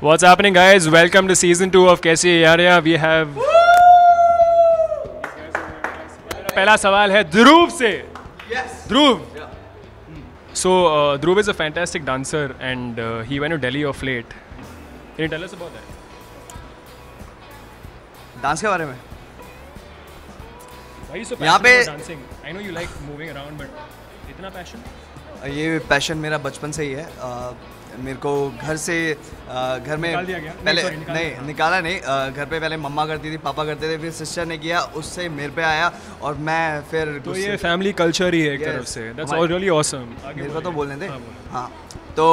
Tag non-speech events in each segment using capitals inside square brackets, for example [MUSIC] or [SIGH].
What's happening, guys? Welcome to season two of Kaisi Yaria. We have. पहला सवाल है ध्रुव से Yes. Dhruv So uh, Dhruv is a fantastic dancer and uh, he went to Delhi of late. Can you tell us about that? Dance के बारे में Why you so यहाँ passionate पे- about dancing? I know you like moving around, but इतना passion? ये passion मेरा बचपन से ही है अ, मेरे को घर से घर में? नहीं, पहले निकाल नहीं निकाला नहीं। घर पे पहले मम्मा करती थी पापा करते थे फिर सिस्टर ने किया उससे मेरे पे आया और मैं फिर तो ये फैमिली कल्चर ही है एक तरफ़ से। दैट्स रियली ऑसम मेरे को तो बोलने दे। हाँ, हाँ। तो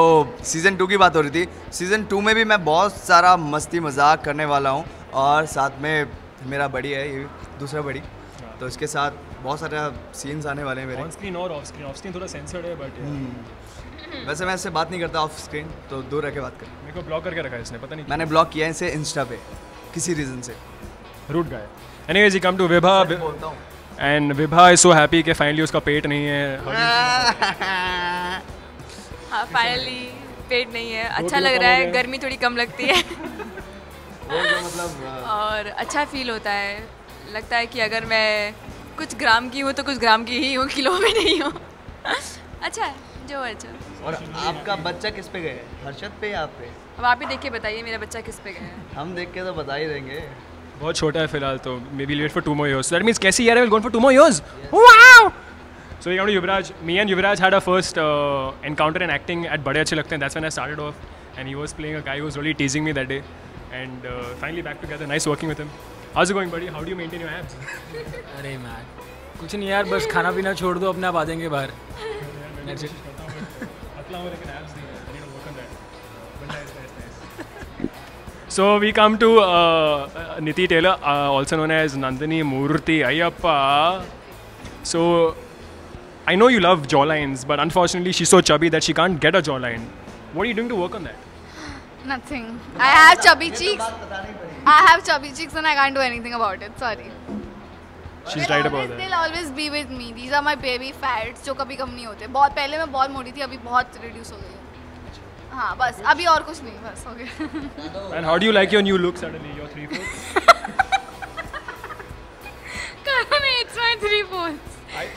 सीज़न टू की बात हो रही थी। सीज़न टू में भी मैं बहुत सारा मस्ती मज़ाक करने वाला हूँ और साथ में मेरा बड़ी है ये दूसरा बड़ी। तो इसके साथ बहुत सारे सीन्स आने वाले हैं मेरे। ऑन स्क्रीन और ऑफ़ स्क्रीन ऑफ़ स्क्रीन थोड़ा सेंसर्ड है बट वैसे मैं इससे बात नहीं करता ऑफ़ स्क्रीन तो दूर रह के बात कर। मेरे को ब्लॉक करके रखा है इसने पता नहीं मैंने ब्लॉक किया है इसे इंस्टा पे किसी रीज़न से। Root guy anyways he come to Vibha बोलता हूँ। And Vibha is so happy कि फाइनली उसका पेट नहीं है। [LAUGHS] हाँ फाइनली पेट नहीं है। अच्छा लग रहा है गर्मी थोड़ी कम लगती है। [LAUGHS] मतलब और अच्छा फील होता है। लगता है कि अगर मैं कुछ ग्राम की हूँ तो कुछ ग्राम की ही हूँ [LAUGHS] किलो में नहीं हूँ। अच्छा है जो। अच्छा और आपका बच्चा किस पे गए हर्षद पे या आप पे? अब आप ही देख के बताइए मेरा बच्चा किस पे गया है। हम देख के तो बता ही देंगे। बहुत छोटा है फ़िलहाल तो maybe late for two more years that means कैसी यार will gone for two more years wow so you Yuvraj me and Yuvraj had a first encounter in acting at बड़े अच्छे लगते हैं that's when I started off and he was playing a guy was really teasing me that day and finally back together nice working with him How is going buddy how do you maintain your abs अरे man कुछ नहीं यार बस खाना पीना छोड़ दो अपने आप आ जाएंगे बाहर That's it. पतला हूं लेकिन abs नहीं है I need to work on that but nice nice nice so we come to uh, Niti Taylor uh, also known as Nandini Murthy Ayyappa so I know you love jawlines but unfortunately she's so chubby that she can't get a jawline what are you doing to work on that Nothing. I have chubby cheeks. I have chubby cheeks and I can't do anything about it. Sorry. she's right always, about that They'll always be with me. These are my baby fats जो कभी कम नहीं होते बहुत पहले मैं बहुत मोटी थी अभी बहुत रिड्यूस हो गई हाँ बस अभी और कुछ नहीं बस हो गया and how do you like your new look suddenly your three fourths it's my three fourths. I,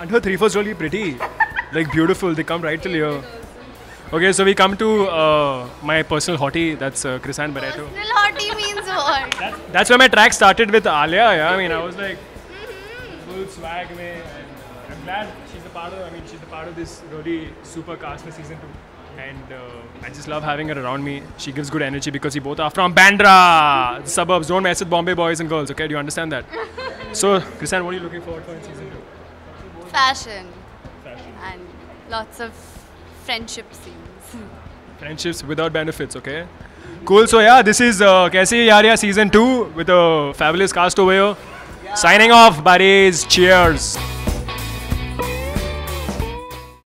and her three fours really pretty, like beautiful. They come right till here. Okay, so we come to uh, my personal hottie. That's uh, Chrisanne Barreto. Personal hottie means what? That's, that's where my track started with Alia. Yeah, I mean, I was like full swag में, and uh, I'm glad she's a part of. I mean, she's a part of this really super cast for season two. And uh, I just love having her around me. She gives good energy because we both are from Bandra, the suburbs. Don't mess with Bombay boys and girls, okay? Do you understand that? [LAUGHS] so, Chrisanne, what are you looking forward for in season two? Fashion Fashion. and lots of friendship scenes. Friendships without benefits, okay? Cool. So yeah, this is uh, Kaisi Yaria season two with a fabulous cast over here. Signing off, buddies. Cheers.